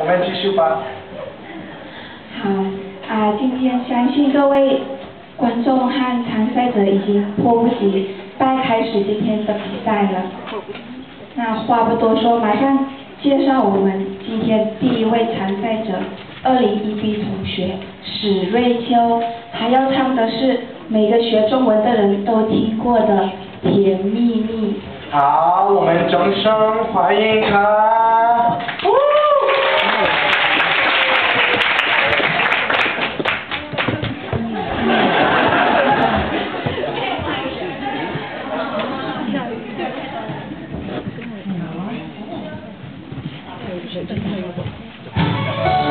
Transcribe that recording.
我们继续吧。好，啊，今天相信各位观众和参赛者已经迫不及待开始今天的比赛了。那话不多说，马上介绍我们今天第一位参赛者，二零一 B 同学史瑞秋，还要唱的是每个学中文的人都听过的《甜蜜蜜》。好，我们掌声欢迎他。哦就是等待一。